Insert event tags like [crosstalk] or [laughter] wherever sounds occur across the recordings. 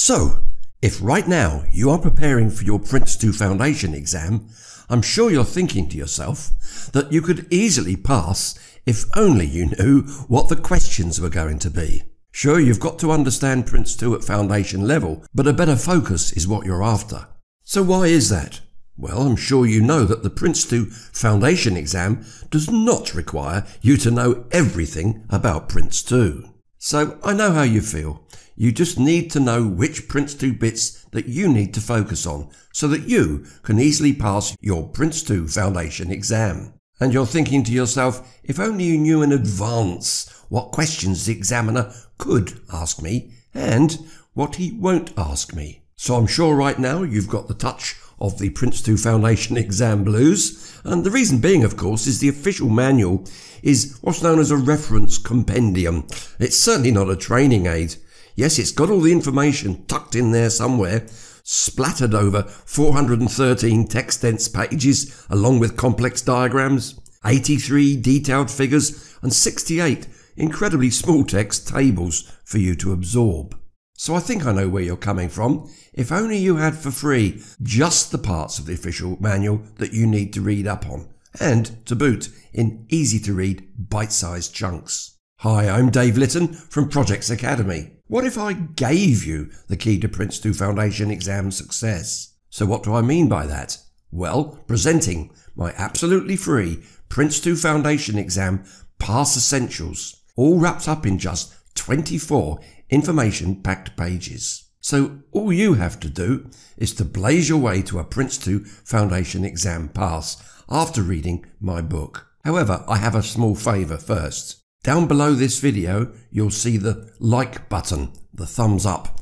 So, if right now you are preparing for your Prince 2 Foundation exam, I'm sure you're thinking to yourself that you could easily pass if only you knew what the questions were going to be. Sure, you've got to understand Prince 2 at foundation level, but a better focus is what you're after. So why is that? Well, I'm sure you know that the Prince 2 foundation exam does not require you to know everything about Prince 2. So I know how you feel. You just need to know which Prince 2 bits that you need to focus on so that you can easily pass your Prince 2 foundation exam. And you're thinking to yourself, if only you knew in advance what questions the examiner could ask me and what he won't ask me. So I'm sure right now you've got the touch of the Prince 2 Foundation [laughs] exam blues. And the reason being, of course, is the official manual is what's known as a reference compendium. It's certainly not a training aid. Yes, it's got all the information tucked in there somewhere, splattered over 413 text dense pages along with complex diagrams, 83 detailed figures, and 68 incredibly small text tables for you to absorb. So I think I know where you're coming from. If only you had for free just the parts of the official manual that you need to read up on, and to boot in easy to read bite sized chunks. Hi, I'm Dave Litton from Projex Academy. What if I gave you the key to Prince 2 Foundation exam success? So what do I mean by that? Well, presenting my absolutely free Prince 2 Foundation exam Pass Essentials, all wrapped up in just 24 information packed pages. So all you have to do is to blaze your way to a Prince 2 Foundation exam pass after reading my book. However, I have a small favour first. Down below this video, you'll see the like button, the thumbs up.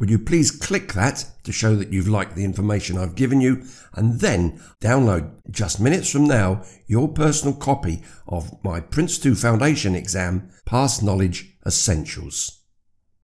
Would you please click that to show that you've liked the information I've given you and then download just minutes from now your personal copy of my Prince 2 Foundation exam Past Knowledge Essentials.